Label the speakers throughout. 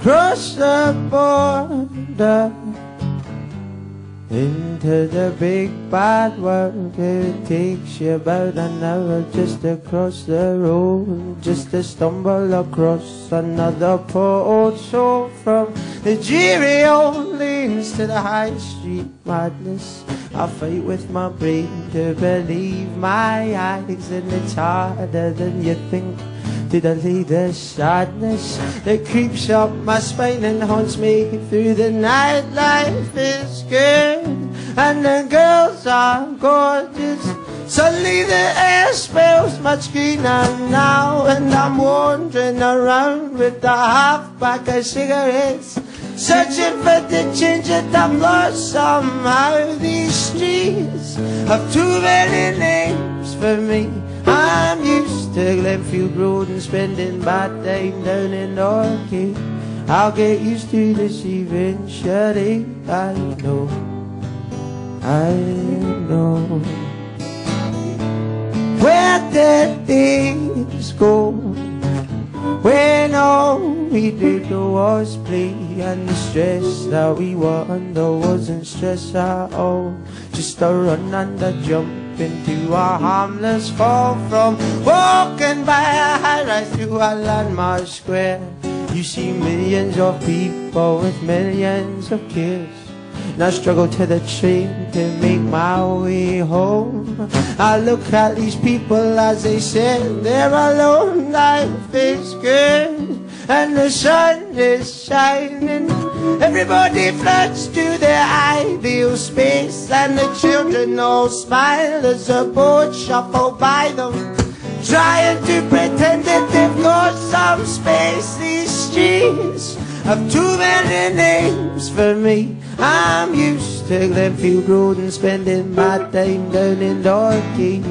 Speaker 1: cross the border into the big bad world. It takes you about an hour just to cross the road, just to stumble across another port. So from the dreary old lanes to the high street madness, I fight with my brain to believe my eyes, and it's harder than you think delay the sadness that creeps up my spine and haunts me through the night. Life is good and the girls are gorgeous. Suddenly the air smells much greener now, and I'm wandering around with a half pack of cigarettes. Searching for the change that I've lost somehow. These streets have too many names for me. I'm used to Glenfield Road and spending my time down in Northgate. I'll get used to this eventually. I know, I know. Where did things go? When all we did was play And the stress that we were under wasn't stress at all Just a run and a jump into a harmless fall From walking by a high rise to a landmark square You see millions of people with millions of kids and I struggle to the train to make my way home. I look at these people as they sit there alone. Life is good and the sun is shining. Everybody floods to their ideal space. And the children all smile as the boat shuffle by them. Trying to pretend that they've got some space. These streets have too many names for me. I'm used to Glenfield Road and spending my time down in Dorky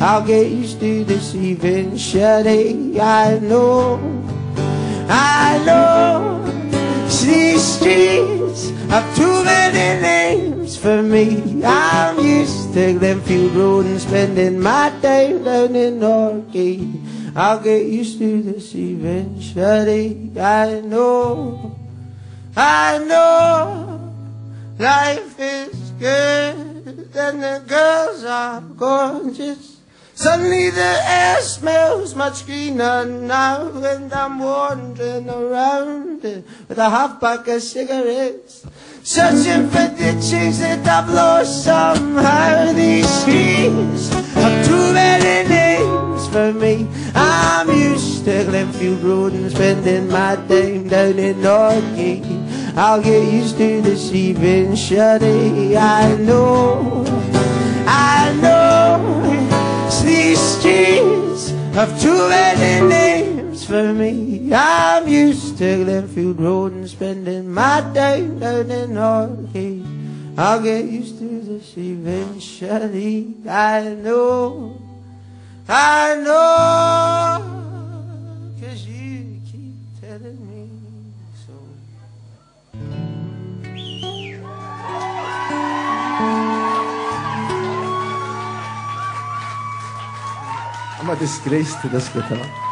Speaker 1: I'll get used to this eventually I know, have too many names for me. I'm used to Glenfield Road and spending my time down in Northgate I'll get used to this eventually. I know, I know Life is good and the girls are gorgeous Suddenly the air smells much greener now And I'm wandering around with a half pack of cigarettes Searching for the chicks that I've lost somehow. These streets have too many names for me. I'm used to Glenfield Road and spending my time down in Northgate I'll get used to this eventually. I know, for me. I'm used to Glenfield Road and spending my time down in Northgate I'll get used to this eventually. I know, I know Cause you keep telling me so.
Speaker 2: I'm a disgrace to this guitar.